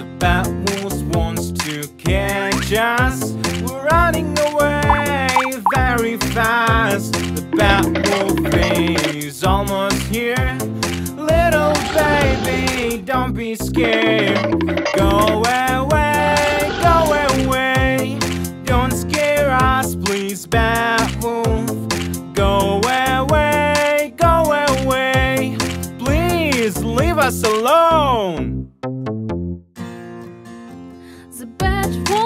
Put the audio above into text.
The bad wolves wants to catch us. We're running away very fast. The bad wolf is almost here. Little baby, don't be scared. Go away, go away. Don't scare us, please, bad wolf. Go away, go away. Please leave us alone. just